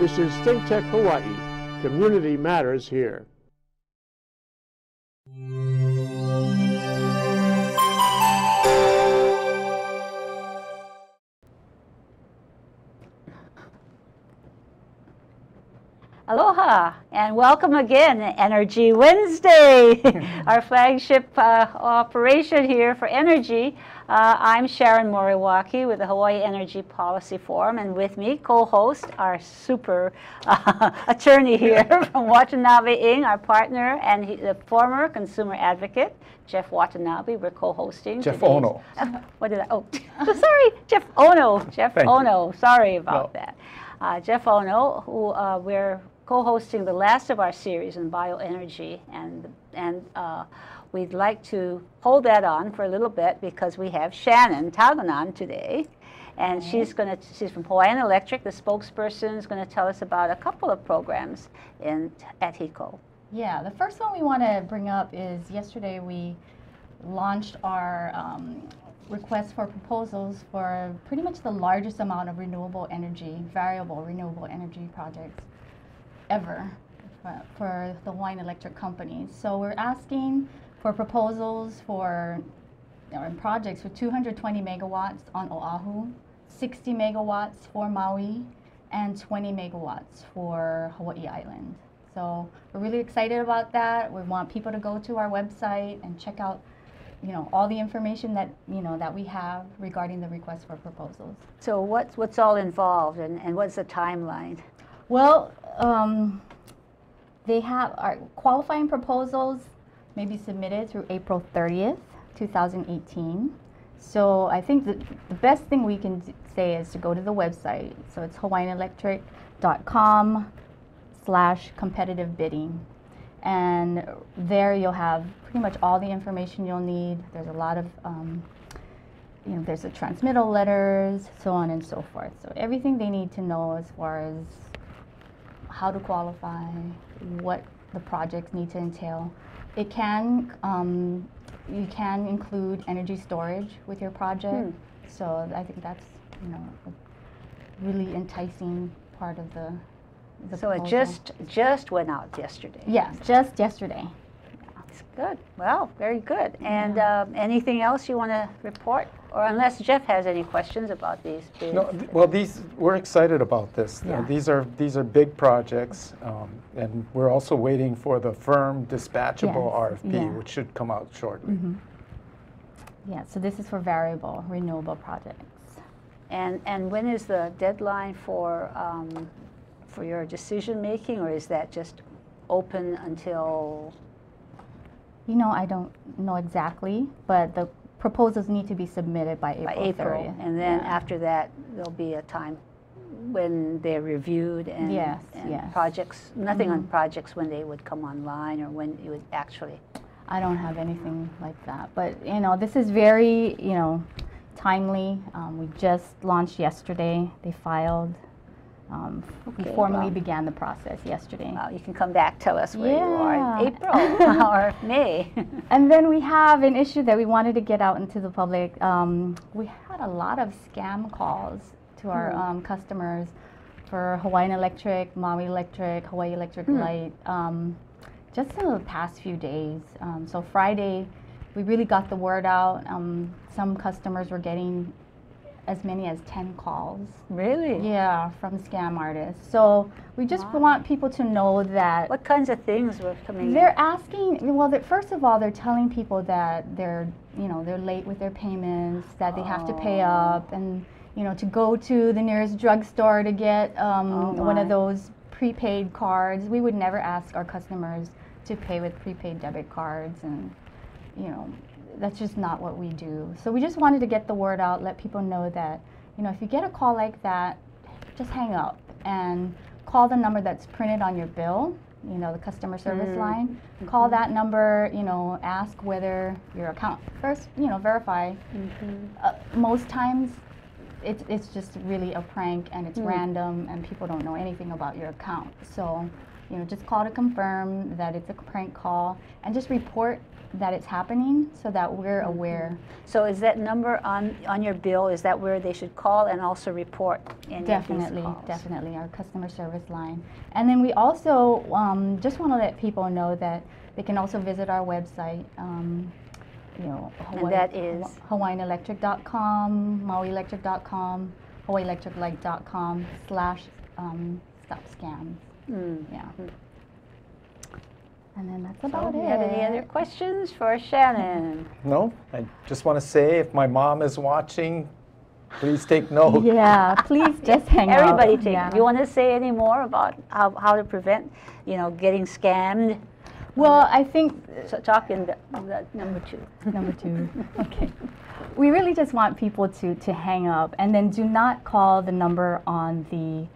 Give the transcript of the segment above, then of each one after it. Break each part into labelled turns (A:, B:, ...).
A: This is Think Tech Hawaii. Community matters here.
B: Welcome again Energy Wednesday, our flagship uh, operation here for energy. Uh, I'm Sharon Moriwaki with the Hawaii Energy Policy Forum and with me co-host our super uh, attorney here from Watanabe Ing, our partner and he, the former consumer advocate, Jeff Watanabe. We're co-hosting.
C: Jeff today's, Ono.
B: what did I, oh, sorry, Jeff Ono. Jeff Thank Ono, you. sorry about no. that. Uh, Jeff Ono, who uh, we're co-hosting the last of our series on bioenergy, and and uh, we'd like to hold that on for a little bit because we have Shannon Tangonan today, and okay. she's going to she's from Hawaiian Electric. The spokesperson is going to tell us about a couple of programs in at HECO.
D: Yeah, the first one we want to bring up is yesterday we launched our um, request for proposals for pretty much the largest amount of renewable energy, variable renewable energy projects ever uh, for the Hawaiian Electric Company. So we're asking for proposals for you know, projects for 220 megawatts on Oahu, 60 megawatts for Maui, and 20 megawatts for Hawaii Island. So we're really excited about that. We want people to go to our website and check out you know all the information that you know that we have regarding the request for proposals.
B: So what's what's all involved and, and what's the timeline?
D: Well, um, they have our qualifying proposals may be submitted through April 30th, 2018. So I think the, the best thing we can say is to go to the website. So it's hawaiianelectric.com slash competitive bidding. And there you'll have pretty much all the information you'll need. There's a lot of um, you know, there's the transmittal letters, so on and so forth. So everything they need to know as far as how to qualify, what the projects need to entail. It can, um, you can include energy storage with your project. Hmm. So I think that's, you know, a really enticing part of the, the
B: So proposal. it just, just went out yesterday?
D: Yes, just yesterday.
B: That's good. Well, very good. And yeah. um, anything else you want to report? Or unless Jeff has any questions about these bids. No,
C: well, these we're excited about this. Yeah. Uh, these are these are big projects, um, and we're also waiting for the firm dispatchable yes. RFP, yeah. which should come out shortly. Mm -hmm.
D: Yeah, so this is for variable renewable projects.
B: And and when is the deadline for um, for your decision making, or is that just open until?
D: You know, I don't know exactly, but the proposals need to be submitted by April, by April 30th.
B: And then yeah. after that, there'll be a time when they're reviewed and,
D: yes,
B: and
D: yes.
B: projects, nothing mm -hmm. on mm-hmm. projects when they would come online or when it would actually.
D: I don't have anything like that. But, you know, this is very, you know, timely. Um, we just launched yesterday. They filed um, okay, we formally well, began the process yesterday.
B: Well, you can come back tell us where yeah. you are in April or May.
D: and then we have an issue that we wanted to get out into the public. Um, we had a lot of scam calls to our hmm. um, customers for Hawaiian Electric, Maui Electric, Hawaii Electric hmm. Light, um, just in the past few days. Um, so Friday, we really got the word out. Um, some customers were getting as many as 10 calls.
B: Really?
D: Yeah, from scam artists. So we just wow. want people to know that.
B: What kinds of things were coming
D: They're in? asking, well, first of all, they're telling people that they're, you know, they're late with their payments, that they oh. have to pay oh. up, and, you know, to go to the nearest drugstore to get um, oh one of those prepaid cards. We would never ask our customers to pay with prepaid debit cards and, you know, that's just not what we do. So we just wanted to get the word out, let people know that, you know, if you get a call like that, just hang up and call the number that's printed on your bill, you know, the customer service mm. line. Mm -hmm. Call that number, you know, ask whether your account, first, you know, verify. Mm -hmm. uh, most times, it's, it's just really a prank and it's mm. random and people don't know anything about your account. So, you know, just call to confirm that it's a prank call and just report that it's happening so that we're
B: Mm-hmm.
D: aware.
B: So is that number on, on your bill, is that where they should call and also report any
D: Definitely, definitely, our customer service line. And then we also um, just want to let people know that they can also visit our website. Um, you know, Hawaii,
B: that is?
D: hawaiianelectric.com, mauielectric.com, hawaiielectriclight.com slash um, stop scams.
B: Mm.
D: Yeah. And then that's about
B: do
D: it.
B: you have any other questions for Shannon?
C: No, I just want to say if my mom is watching, please take note.
D: Yeah, please just hang out.
B: Everybody take,
D: Yeah.
B: you want to say any more about how, how to prevent, you know, getting scammed?
D: Well, I think
B: So talk in the, the number two.
D: Number two. Okay. We really just want people to, to hang up and then do not call the number on the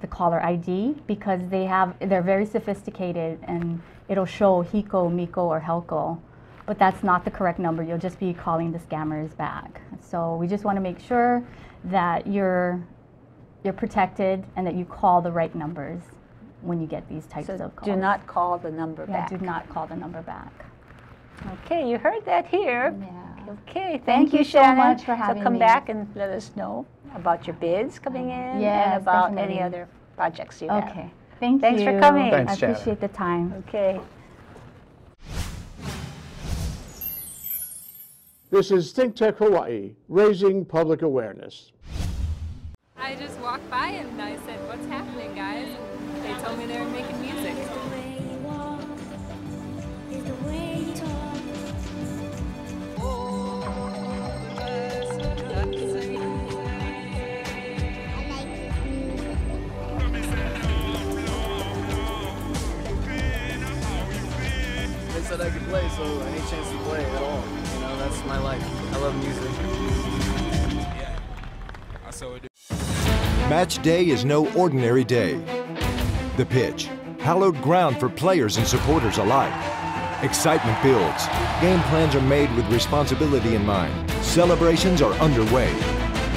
D: the caller ID because they have they're very sophisticated and it'll show HECO, MECO, or HELCO. But that's not the correct number. You'll just be calling the scammers back. So we just want to make sure that you're you're protected and that you call the right numbers when you get these types
B: So
D: of calls.
B: do not call the number
D: yeah,
B: back.
D: do not call the number back.
B: Okay, you heard that here.
D: Yeah.
B: Okay, thank,
D: you
B: you,
D: so
B: Shannon.
D: much for
B: So come
D: me.
B: back and let us know about your bids coming in
D: Yes,
B: and about any other projects you have.
D: Okay. Thank
B: Thanks
D: you.
B: for coming.
C: Thanks,
D: I
C: Shannon.
D: appreciate the time.
B: Okay.
A: This is Think Tech Hawaii, raising public awareness.
E: I just walked by and I said, What's happening, guys? And they told me they were making
F: so any chance to play at all. You know, that's my life. I love music.
G: Match day is no ordinary day. The pitch, hallowed ground for players and supporters alike. Excitement builds. Game plans are made with responsibility in mind. Celebrations are underway.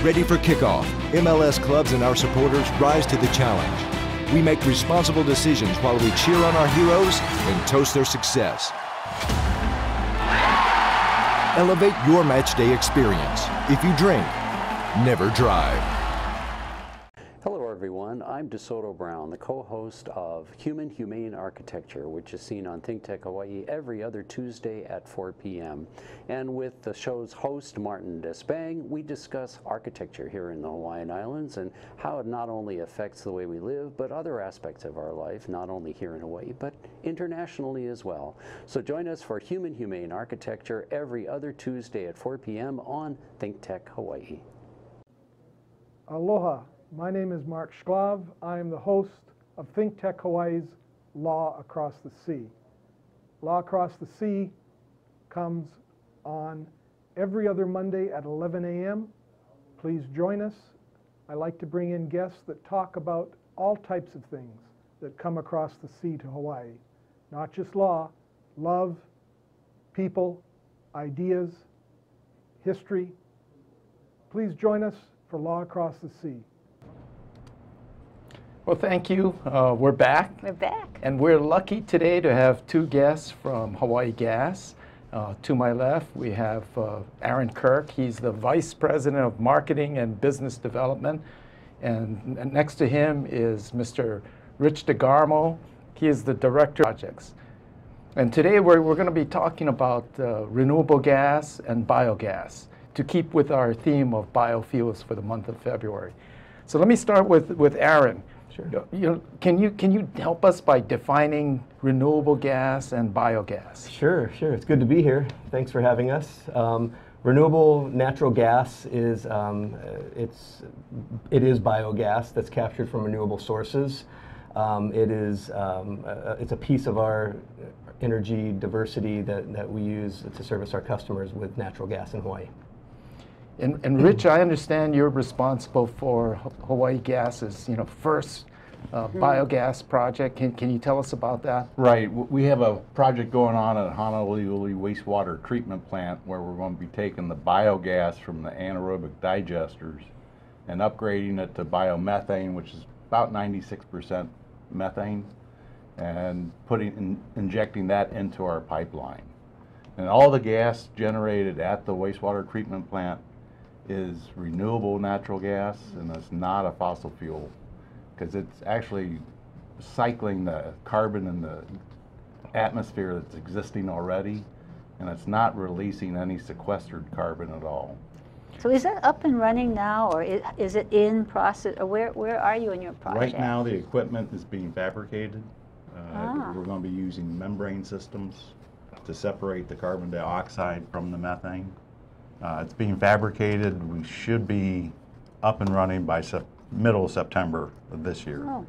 G: Ready for kickoff, MLS clubs and our supporters rise to the challenge. We make responsible decisions while we cheer on our heroes and toast their success. Elevate your match day experience. If you drink, never drive.
H: Everyone. I'm DeSoto Brown, the co-host of Human Humane Architecture, which is seen on Think Tech Hawaii every other Tuesday at 4 p.m. And with the show's host, Martin Despang, we discuss architecture here in the Hawaiian Islands and how it not only affects the way we live, but other aspects of our life, not only here in Hawaii, but internationally as well. So join us for Human Humane Architecture every other Tuesday at 4 p.m. on Think Tech Hawaii.
I: Aloha. My name is Mark Shklav. I am the host of Think Tech Hawaii's Law Across the Sea. Law Across the Sea comes on every other Monday at 11 a.m. Please join us. I like to bring in guests that talk about all types of things that come across the sea to Hawaii. Not just law, love, people, ideas, history. Please join us for Law Across the Sea.
C: Well, thank you. Uh, we're back.
B: We're back.
C: And we're lucky today to have two guests from Hawaii Gas. Uh, to my left, we have uh, Aaron Kirk. He's the Vice President of Marketing and Business Development. And n- next to him is Mr. Rich DeGarmo. He is the Director of Projects. And today we're, we're going to be talking about uh, renewable gas and biogas to keep with our theme of biofuels for the month of February. So let me start with, with Aaron. Sure. You know, can, you, can you help us by defining renewable gas and biogas?
J: Sure, sure. It's good to be here. Thanks for having us. Um, renewable natural gas is um, it's it is biogas that's captured from renewable sources. Um, it is um, uh, it's a piece of our energy diversity that, that we use to service our customers with natural gas in Hawaii.
C: And, and Rich, I understand you're responsible for Hawaii Gas's, you know, first uh, biogas project. Can, can you tell us about that?
K: Right. We have a project going on at Honouliuli wastewater treatment plant where we're going to be taking the biogas from the anaerobic digesters and upgrading it to biomethane, which is about 96% methane, and putting in, injecting that into our pipeline. And all the gas generated at the wastewater treatment plant is renewable natural gas and it's not a fossil fuel because it's actually cycling the carbon in the atmosphere that's existing already and it's not releasing any sequestered carbon at all.
B: So is that up and running now, or is it in process, or where, where are you in your project?
K: Right now, the equipment is being fabricated. Uh,
B: Ah.
K: We're going to be using membrane systems to separate the carbon dioxide from the methane. Uh, It's being fabricated. We should be up and running by Sep- middle of September of this year.
B: Oh,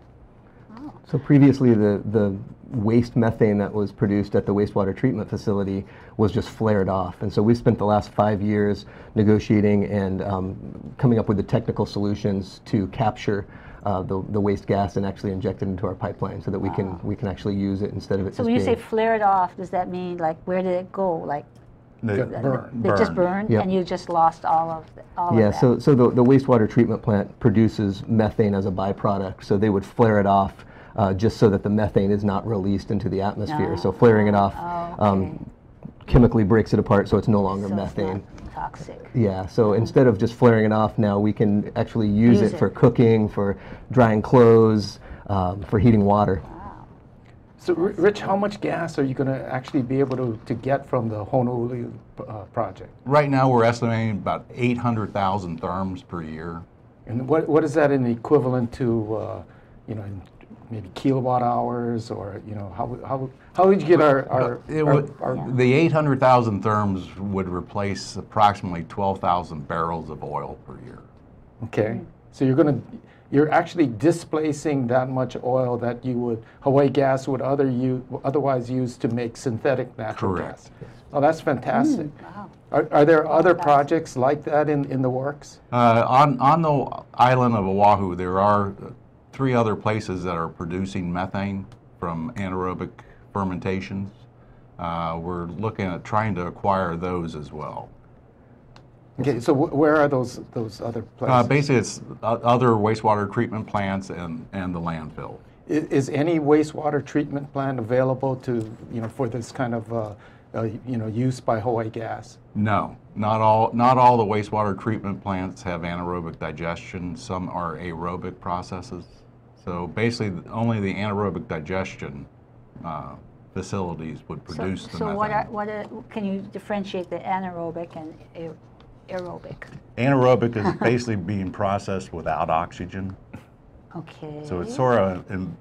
J: So previously, the, the waste methane that was produced at the wastewater treatment facility was just flared off. And so we spent the last five years negotiating and um, coming up with the technical solutions to capture uh, the, the waste gas and actually inject it into our pipeline so that we can, we can actually use it instead of it
B: So
J: just
B: when you say
J: being-
B: flare it off, does that mean, like, where did it go? Like,
K: They
B: It just burned,
J: Yep.
B: and you just lost all of, the- all of
J: Yeah,
B: that?
J: so, so the, the wastewater treatment plant produces methane as a byproduct, so they would flare it off uh, just so that the methane is not released into the atmosphere. So flaring it off
B: Oh,
J: um, chemically breaks it apart, so it's no longer
B: So it's
J: methane.
B: not toxic.
J: Yeah, so instead of just flaring it off now, we can actually use,
B: Use
J: it,
B: it.
J: for cooking, for drying clothes, um, for heating water.
C: So, Rich, how much gas are you going to actually be able to, to get from the Honouliuli uh, project?
K: Right now, we're estimating about 800,000 therms per year.
C: And what, what is that in equivalent to, uh, you know, in maybe kilowatt hours, or you know, how how how would you get our our,
K: It
C: our-
K: would,
C: our-
K: the 800,000 therms would replace approximately 12,000 barrels of oil per year.
C: okay? So you're going to you're actually displacing that much oil that you would Hawaii gas would other you otherwise use to make synthetic natural
K: Correct.
C: gas. Oh, that's fantastic.
B: wow.
C: Are, are there other projects like that in, in the works?
K: Uh, on, on the island of Oahu, there are three other places that are producing methane from anaerobic fermentations. Uh, we're looking at trying to acquire those as well.
C: Okay, so wh- where are those those other places?
K: Uh, basically, it's o- other wastewater treatment plants and, and the landfill.
C: I- Is any wastewater treatment plant available to, you know, for this kind of, uh, uh, you know, use by Hawaii Gas?
K: No, not all, not all the wastewater treatment plants have anaerobic digestion. Some are aerobic processes. So basically, only the anaerobic digestion uh, facilities would
B: So-
K: produce the
B: So what are, what are, can you differentiate the anaerobic and aer- aerobic?
K: Anaerobic is basically being processed without oxygen.
B: Okay.
K: So it's sort of an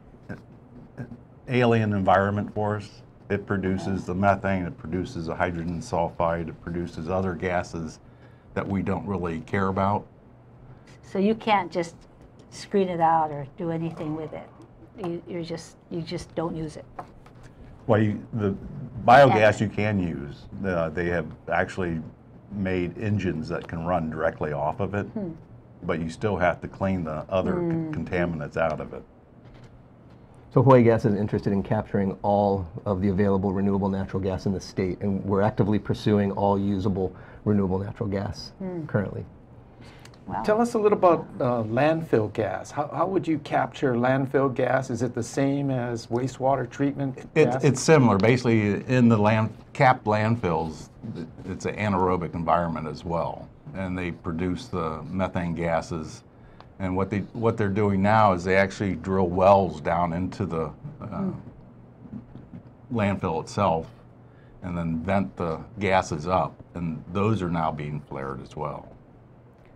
K: alien environment for us. It produces the methane, it produces the hydrogen sulfide, it produces other gases that we don't really care about.
B: So you can't just screen it out or do anything with it? You, you're just, you just don't use it?
K: Well, you, the biogas you can use. Uh, they have actually made engines that can run directly off of it,
B: Hmm.
K: but you still have to clean the other con-
B: Hmm.
K: contaminants out of it.
J: So Hawaii Gas is interested in capturing all of the available renewable natural gas in the state, and we're actively pursuing all usable renewable natural gas
B: Hmm.
J: currently.
C: Tell us a little about uh, landfill gas. How, how would you capture landfill gas? Is it the same as wastewater treatment
K: It's,
C: gas?
K: it's similar. Basically, in the land, capped landfills, it's an anaerobic environment as well, and they produce the methane gases. And what they what they're doing now is they actually drill wells down into the uh, landfill itself, and then vent the gases up, and those are now being flared as well.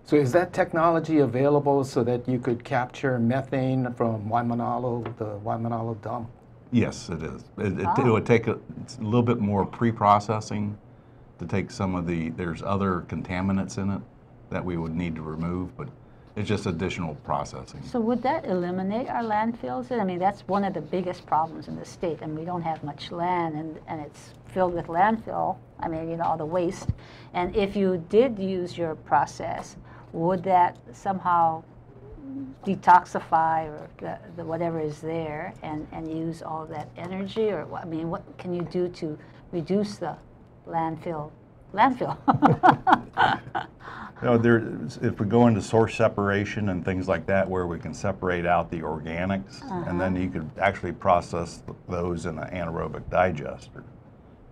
C: So is that technology available so that you could capture methane from Waimanalo, the Waimanalo dump?
K: Yes, it is. It, it, it
B: Oh.
K: would take a, it's a little bit more pre-processing to take some of the, there's other contaminants in it that we would need to remove, but it's just additional processing.
B: So would that eliminate our landfills? I mean, that's one of the biggest problems in the state, and we don't have much land, and, and it's filled with landfill, I mean, you know, all the waste. And if you did use your process, would that somehow detoxify or the, the whatever is there and, and use all that energy? Or, what- I mean, what can you do to reduce the landfill, landfill?
K: Know, there, if we go into source separation and things like that, where we can separate out the organics, and then uh-huh. you could actually process those in an anaerobic digester.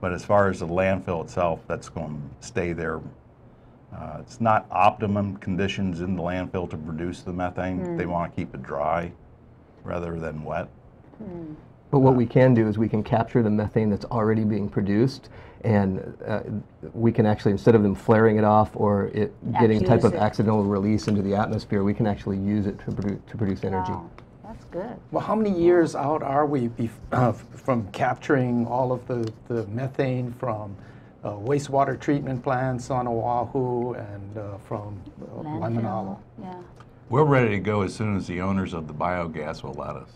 K: But as far as the landfill itself, that's going to stay there. Uh, it's not optimum conditions in the landfill to produce the methane.
B: Mm.
K: They want to keep it dry rather than wet.
J: But what we can do is we can capture the methane that's already being produced, and uh, we can actually, instead of them flaring it off or it getting type
B: use
J: of
B: it.
J: accidental release into the atmosphere, we can actually use it to, produ- to produce energy.
B: Wow, that's good.
C: Well, how many years out are we bef- uh, from capturing all of the, the methane from uh, wastewater treatment plants on Oahu and uh, from uh,
B: Landfill,
C: Waimanalo?
B: Yeah.
K: We're ready to go as soon as the owners of the biogas will let us.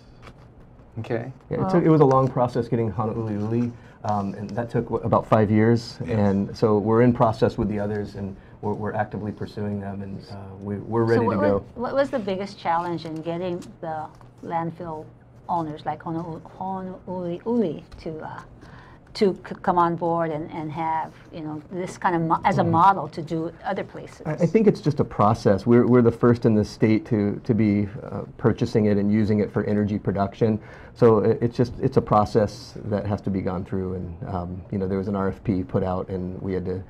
C: Okay.
J: Yeah, it, took, it was a long process getting Honouliuli, um, and that took what, about five years. And so we're in process with the others, and we're, we're actively pursuing them, and uh, we, we're ready
B: so
J: to
B: what
J: go.
B: Was, what was the biggest challenge in getting the landfill owners like Honolulu, Honolulu to uh, to c- come on board and, and have you know this kind of mo- as a model to do other places?
J: I, I think it's just a process. We're, we're the first in the state to, to be uh, purchasing it and using it for energy production. So it, it's just it's a process that has to be gone through. And um, you know there was an RFP put out, and we had to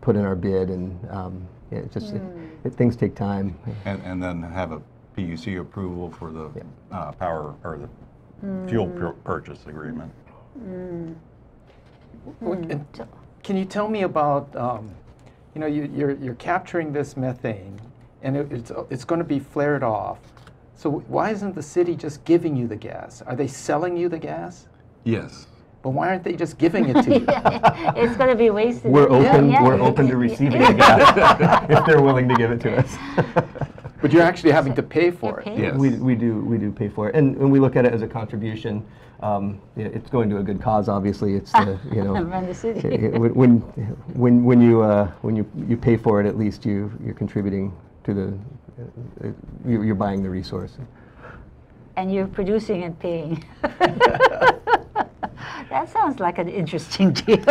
J: put in our bid, and um, it just it, it, things take time.
K: And, and then have a PUC approval for the uh, power or the fuel pur- purchase agreement.
C: Well, and Can you tell me about, um, you know, you, you're, you're capturing this methane and it, it's, it's going to be flared off. So why isn't the city just giving you the gas? Are they selling you the gas?
K: Yes.
C: But why aren't they just giving it to you?
B: it's going to be wasted.
J: We're open.
B: yeah,
J: we're open to receiving the gas if they're willing to give it to us.
C: But you're actually having to pay for it.
B: paying.
K: Yes.
J: We, we do we do pay for it, and, and we look at it as a contribution. Um, yeah, it's going to a good cause. Obviously, it's uh, you know
B: Run the city.
J: i- i- when when when you uh, when you you pay for it, at least you you're contributing to the uh, you- you're buying the resource.
B: and you're producing and paying. that sounds like an interesting deal.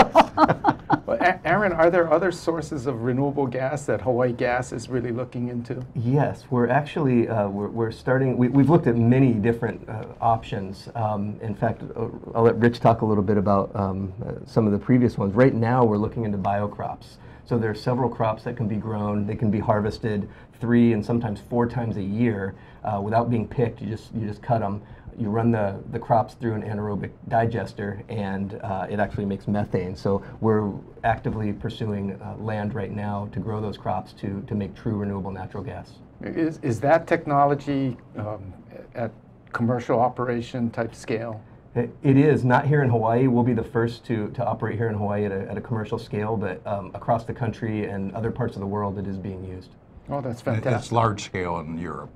C: Aaron, are there other sources of renewable gas that Hawaii Gas is really looking into?
J: Yes, we're actually uh, we're, we're starting. We, we've looked at many different uh, options. Um, in fact, uh, I'll let Rich talk a little bit about um, uh, some of the previous ones. Right now, we're looking into biocrops. So there are several crops that can be grown. They can be harvested three and sometimes four times a year uh, without being picked. You just you just cut them. You run the, the crops through an anaerobic digester, and uh, it actually makes methane. So we're actively pursuing uh, land right now to grow those crops to, to make true renewable natural gas.
C: Is, is that technology um, at commercial operation type scale?
J: It, it is not here in Hawaii. We'll be the first to, to operate here in Hawaii at a, at a commercial scale, but um, across the country and other parts of the world, it is being used.
C: Oh, that's fantastic.
K: It's large scale in Europe.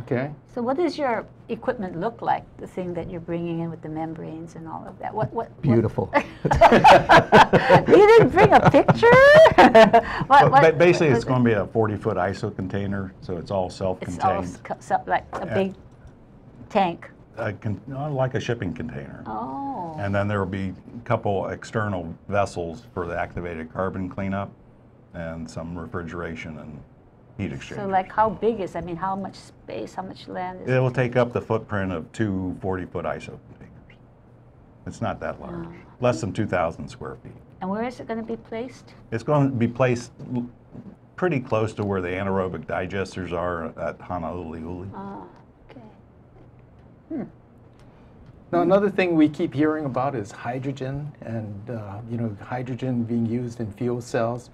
C: Okay.
B: so what does your equipment look like? The thing that you're bringing in with the membranes and all of that. What? What? what-
J: Beautiful.
B: you didn't bring a picture. what, what-
K: ba- basically,
B: what-
K: it's going to be a 40-foot ISO container, so it's all self-contained,
B: s- co- so- like a
K: Yeah.
B: big tank.
K: uh, con- uh, like a shipping container.
B: Oh.
K: And then there will be a couple external vessels for the activated carbon cleanup and some refrigeration and heat exchange.
B: So like how big is? I mean, how much space? How much land is?
K: It will take up the footprint of two 40-foot ISO containers. It's not that large, less than 2,000 square feet.
B: And where is it going to be placed?
K: It's going to be placed pretty close to where the anaerobic digesters are at Honouliuli.
B: Oh, okay.
C: Now, another thing we keep hearing about is hydrogen and, uh, you know, hydrogen being used in fuel cells.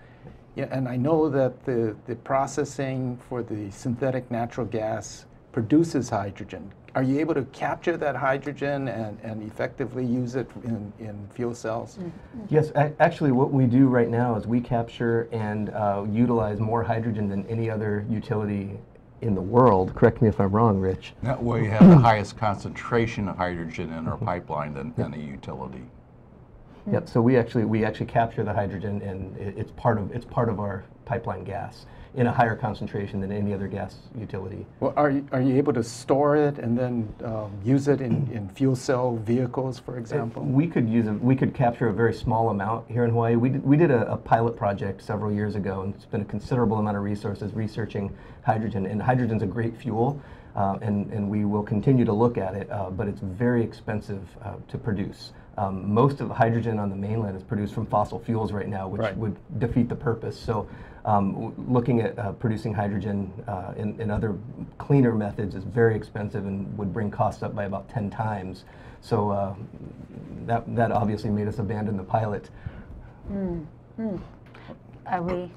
C: Yeah, and I know that the, the processing for the synthetic natural gas produces hydrogen. Are you able to capture that hydrogen and, and effectively use it in, in fuel cells?
J: Yes, a- actually, what we do right now is we capture and uh, utilize more hydrogen than any other utility in the world. Correct me if I'm wrong, Rich.
K: That way you have the highest concentration of hydrogen in our pipeline than any utility.
J: Yep. So we actually we actually capture the hydrogen, and it, it's part of it's part of our pipeline gas in a higher concentration than any other gas utility.
C: Well, are you, are you able to store it and then um, use it in, in fuel cell vehicles, for example?
J: We could use a, we could capture a very small amount here in Hawaii. We did, we did a, a pilot project several years ago and spent a considerable amount of resources researching hydrogen. And hydrogen's a great fuel, uh, and and we will continue to look at it, uh, but it's very expensive uh, to produce. Um, most of the hydrogen on the mainland is produced from fossil fuels right now, which
C: Right.
J: would defeat the purpose. So, um, w- looking at uh, producing hydrogen uh, in, in other cleaner methods is very expensive and would bring costs up by about 10 times. So, uh, that, that obviously made us abandon the pilot.
B: Hmm, hmm. Are we,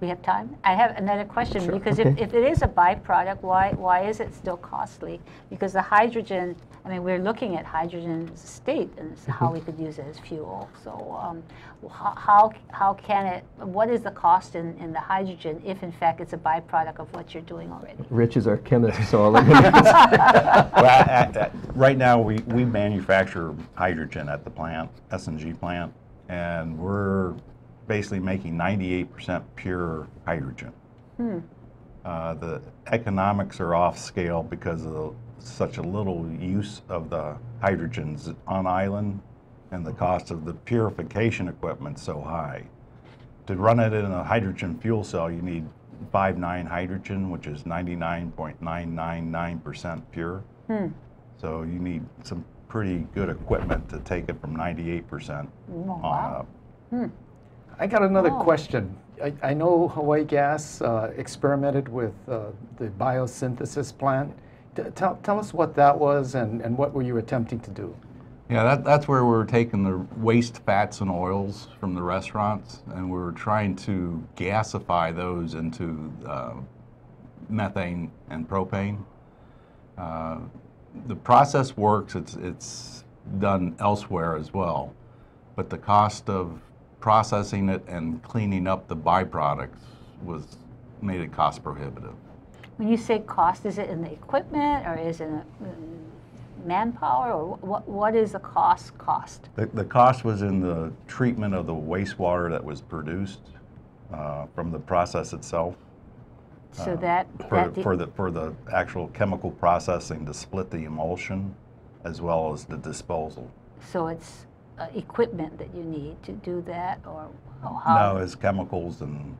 B: we have time? I have another question,
J: Sure,
B: because if,
J: okay.
B: if it is a byproduct, why, why is it still costly? Because the hydrogen, I mean, we're looking at hydrogen as a state and how
J: Mm-hmm.
B: we could use it as fuel. So um, how, how can it, what is the cost in, in the hydrogen if in fact it's a byproduct of what you're doing already?
J: Rich is our chemist, so I'll let him
K: well, at, at, right now, we, we manufacture hydrogen at the plant, S&G plant, and we're basically making 98% pure hydrogen.
B: Hmm.
K: Uh, the economics are off scale because of such a little use of the hydrogens on island, and the cost of the purification equipment so high. To run it in a hydrogen fuel cell, you need 5,9 hydrogen, which is 99.999% pure.
B: Hmm.
K: So you need some pretty good equipment to take it from 98% on up.
B: Hmm.
C: I got another
B: Oh.
C: question. I, I know Hawaii Gas uh, experimented with uh, the biosynthesis plant. T- tell, tell us what that was and, and what were you attempting to do?
K: Yeah, that, that's where we're taking the waste fats and oils from the restaurants and we're trying to gasify those into uh, methane and propane. Uh, the process works, it's, it's done elsewhere as well, but the cost of processing it and cleaning up the byproducts was made it cost prohibitive.
B: When you say cost, is it in the equipment or is it in manpower or what, what is the cost cost?
K: The, the cost was in the treatment of the wastewater that was produced uh, from the process itself.
B: So
K: uh,
B: that,
K: For,
B: that the-
K: for the, for the actual chemical processing to split the emulsion as well as the disposal.
B: so it's uh, equipment that you need to do that or or how?
K: No, it's chemicals and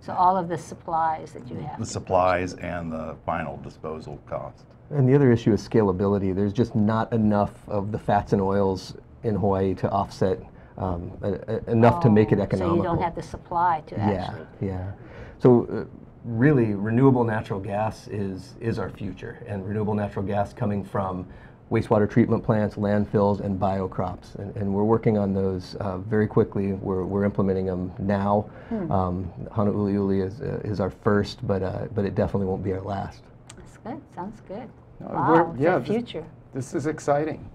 B: So all of the supplies that you have.
K: the supplies and the final disposal cost.
J: And the other issue is scalability. There's just not enough of the fats and oils in Hawaii to offset um, a- a- enough to make it
B: Oh,
J: economical.
B: So you don't have the supply to
J: yeah,
B: actually.
J: yeah. So uh, really, renewable natural gas is is our future, and renewable natural gas coming from wastewater treatment plants, landfills, and biocrops. And, and we're working on those uh, very quickly. We're, we're implementing them now.
B: Hmm.
J: Um, Honouliuli is, uh, is our first, but, uh, but it definitely won't be our last.
B: That's good, sounds good. Wow,
C: we're- yeah,
B: the
C: this-
B: future.
C: This is exciting.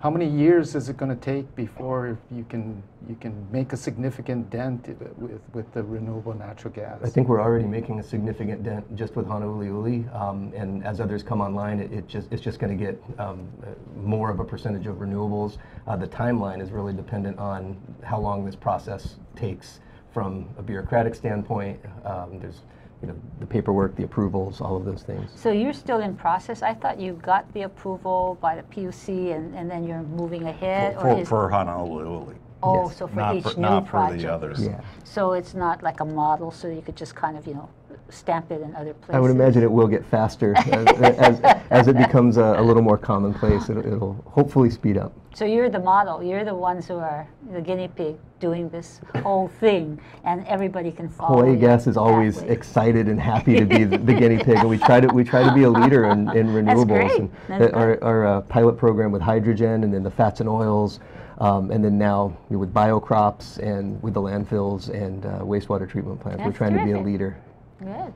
C: How many years is it going to take before you can you can make a significant dent with with the renewable natural gas?
J: I think we're already making a significant dent just with Honouliuli, um, and as others come online, it, it just it's just going to get um, more of a percentage of renewables. Uh, the timeline is really dependent on how long this process takes from a bureaucratic standpoint. Um, there's you know the paperwork, the approvals, all of those things.
B: So you're still in process? I thought you got the approval by the PUC and, and then you're moving ahead? or
K: For,
B: is-
K: for Honouliuli.
B: Oh,
J: Yes.
B: so for
K: Not
B: each
K: for-
B: new
K: not for the
B: project?
K: others.
J: Yeah.
B: So it's not like a model, so you could just kind of, you know, stamp it in other places?
J: I would imagine it will get faster as, as, as it becomes a, a little more commonplace. It'll, it'll hopefully speed up.
B: So you're the model, you're the ones who are the guinea pig doing this whole thing, and everybody can follow
J: Hawaii Gas is always excited and happy to be the, the guinea pig, and we try to we try to be a leader in, in renewables. And
B: That's
J: the- our our uh, pilot program with hydrogen, and then the fats and oils, um, and then now you know, with biocrops and with the landfills and uh, wastewater treatment plants, we're
B: That's
J: trying to be a leader.
B: Good,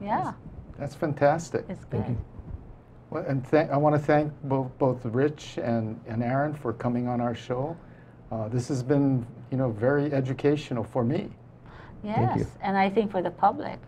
B: yeah,
C: That's fantastic.
B: it's
J: Thank
B: good.
J: you.
C: Well, and thank, I want to thank both, both Rich and, and Aaron for coming on our show. Uh, this has been, you know, very educational for me.
B: Yes, and I think for the public.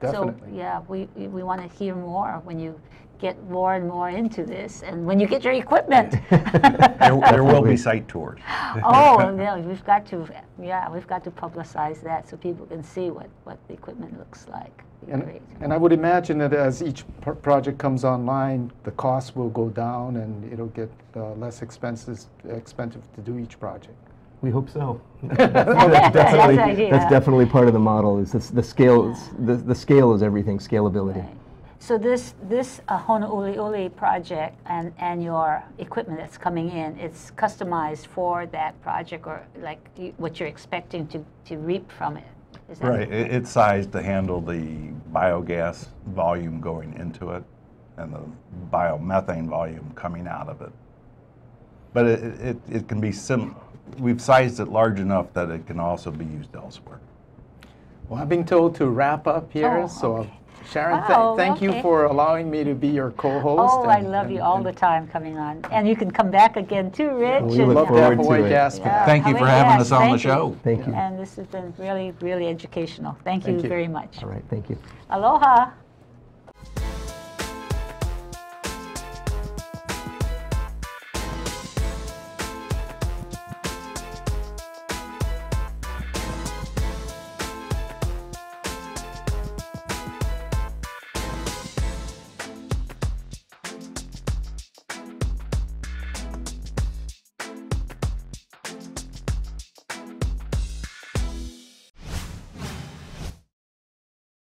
C: Definitely.
B: So, yeah, we, we- we want to hear more when you get more and more into this, and when you get your equipment.
K: There, there will be site tours.
B: Oh, yeah, we've got to, yeah, we've got to publicize that so people can see what, what the equipment looks like.
C: And, and I would imagine that as each pr- project comes online, the cost will go down and it'll get uh, less expenses, expensive to do each project.
J: We hope so.
B: That's
J: definitely,
B: the idea.
J: that's definitely part of the model. Is this, the scale? is- The, the scale is everything. Scalability.
B: Right. So this, this uh, Honouliuli project and, and your equipment that's coming in, it's customized for that project or like you- what you're expecting to, to reap from it? Is that-
K: Right, it, it's sized to handle the biogas volume going into it and the biomethane volume coming out of it. But it, it, it can be sim, we've sized it large enough that it can also be used elsewhere.
C: Well, I've been told to wrap up here,
B: Oh,
C: so
B: okay.
C: Sharon,
B: Oh,
C: tha- thank you for allowing me to be your co-host.
B: Oh, I
C: and-
B: love you all
C: and
B: the time coming on. And you can come back again too, Rich.
J: We
B: and-
J: look
C: Love to have
J: forward to
C: Hawaii
J: it.
C: Gas.
B: Yeah,
K: Thank you oh,
B: for
K: having
B: Gas,
K: us on the
B: thank you.
K: show.
J: Thank you.
B: And this has been really, really educational. Thank,
C: Thank
B: you
C: you.
B: very much.
J: All right, thank you.
B: Aloha.